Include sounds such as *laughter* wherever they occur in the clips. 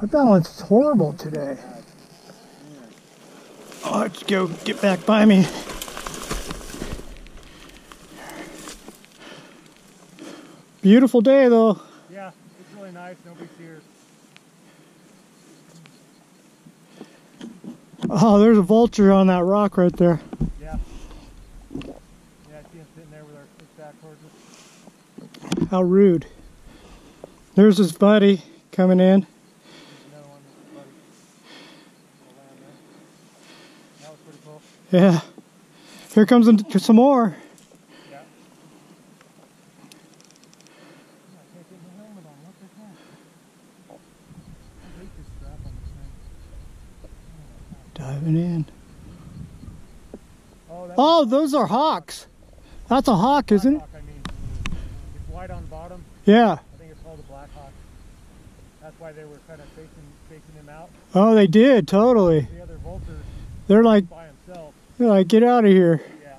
My balance is horrible today. Oh, let's go get back by me. Beautiful day though. Yeah, it's really nice. Nobody's here. Oh, there's a vulture on that rock right there. Yeah. Yeah, I see him sitting there with our face back towards us. How rude. There's his buddy coming in. There's another one, buddy. Little lamb there. That was pretty cool. Yeah. Here comes some- some more. Yeah. I can't get my helmet on. What the heck? I hate this strap on this thing. Diving in. Oh, Oh, those are hawks. That's a hawk, isn't it? I mean. It's white on bottom. Yeah. I think it's called a Black Hawk. That's why they were kind of facing, facing him out. Oh, they did, totally. The They're like. They're like, get out of here. Yeah.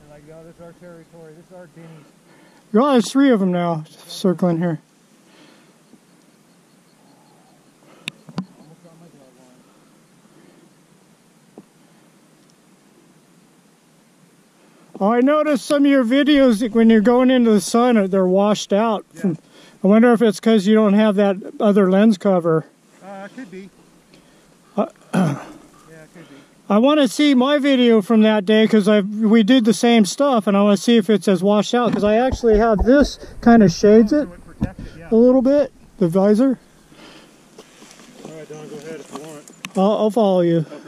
They're like, no, this is our territory. This is our Denny's. Oh, there's three of them now circling here. Almost got my glove on. Oh, I noticed some of your videos when you're going into the sun, uh, they're washed out. From, I wonder if it's because you don't have that other lens cover. Uh, could be. Uh, *clears throat* yeah, it could be. I want to see my video from that day because I we did the same stuff, and I want to see if it's as washed out because I actually have this kind of shades it So it protects it, yeah. a little bit, the visor. All right, Don, go ahead if you want. I'll, I'll follow you. Okay.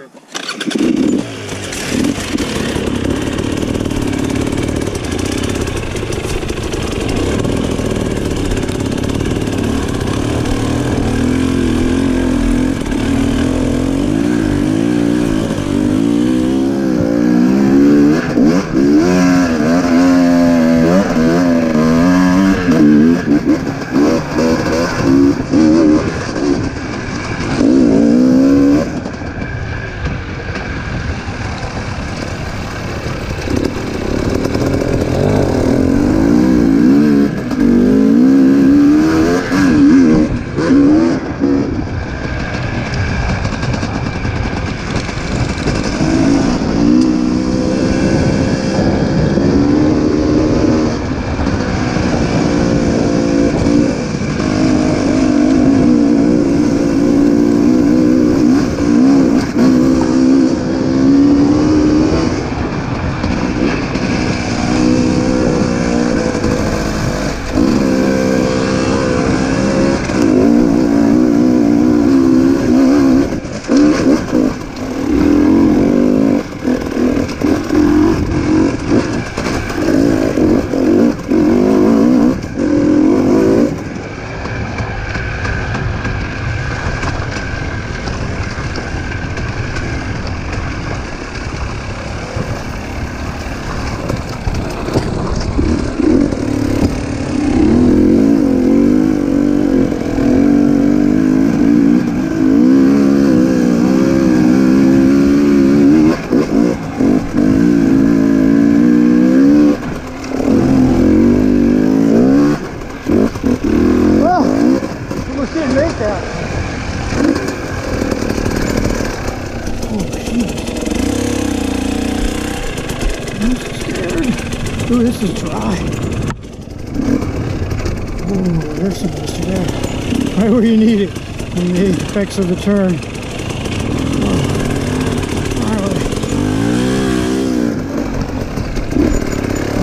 Right where you need it. In the effects of the turn.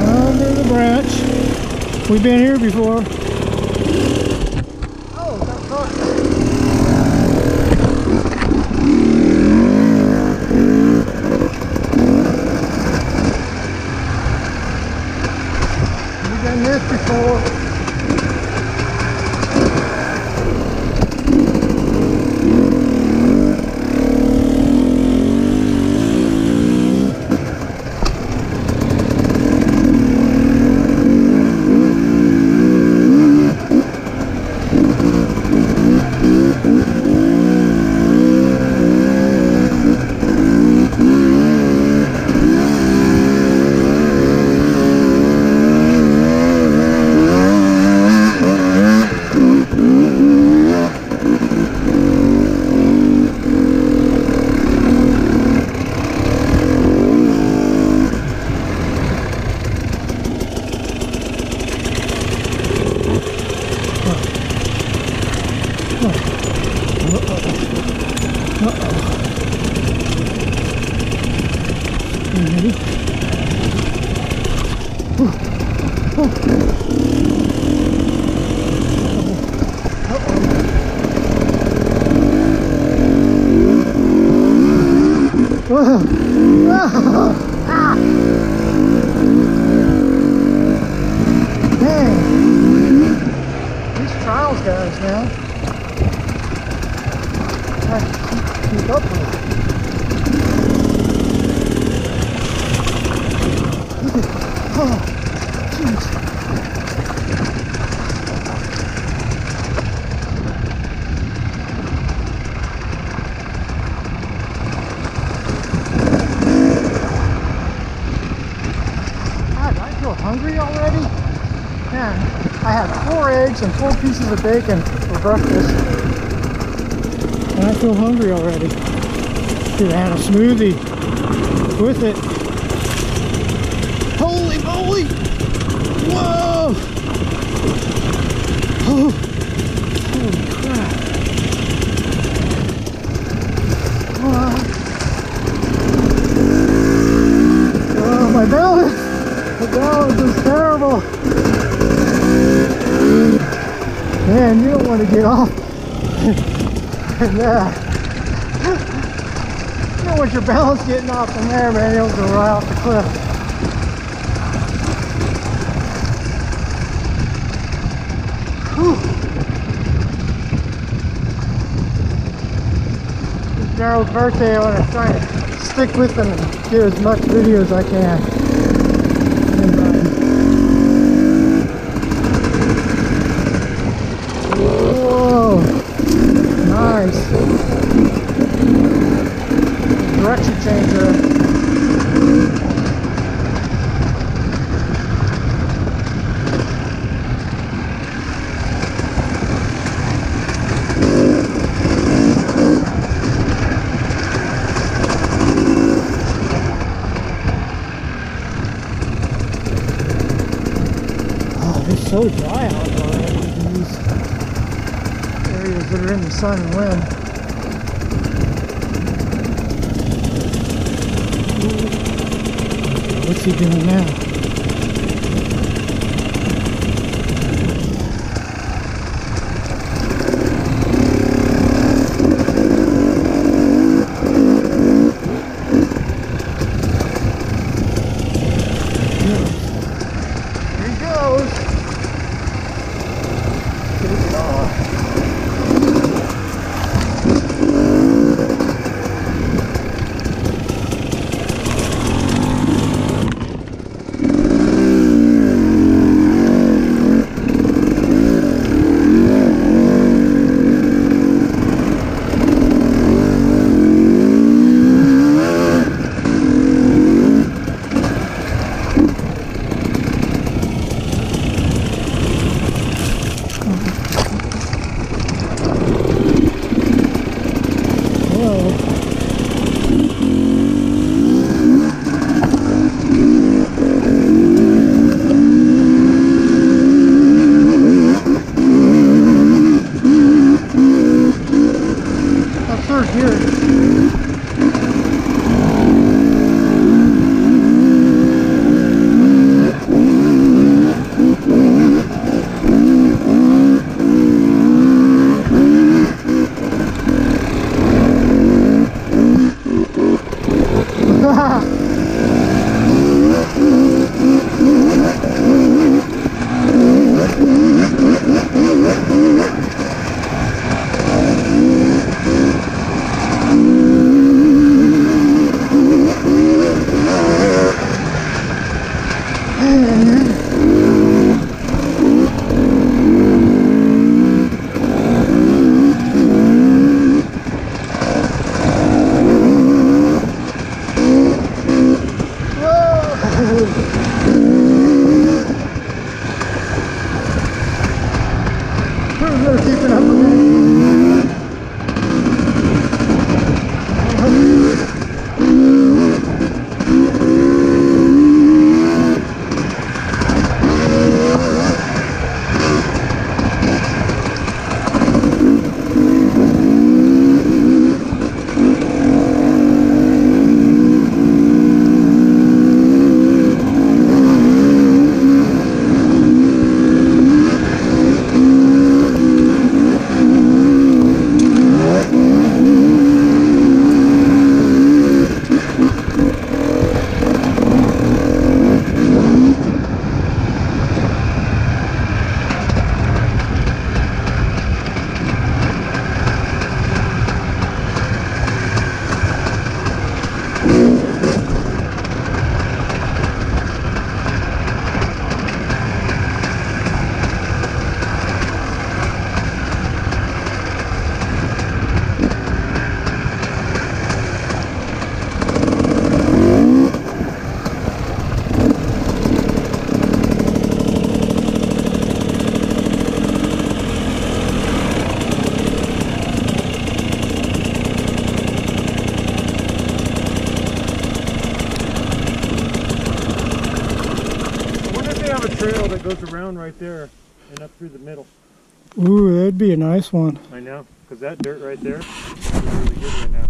Under the branch. We've been here before. Oh, that's hot. We've done this before. Man, these trials guys, man. I keep, up I feel hungry already. Man, I had four eggs and four pieces of bacon for breakfast. I feel hungry already. Should have had a smoothie with it. Holy moly! Whoa! Oh, holy crap. Oh, my balance! The balance is terrible. Man, you don't want to get off. And that. You don't want your balance getting off from there, man. it'll go right off the cliff. Whew. It's Darrel's birthday. I want to try and stick with him and get as much video as I can. And, uh, Whoa! Nice. Direction changer. Oh, so dry out already in these areas that are in the sun and wind. What's he doing now? Yeah. Right there and up through the middle. Ooh, that'd be a nice one. I know, because that dirt right there is really good right now.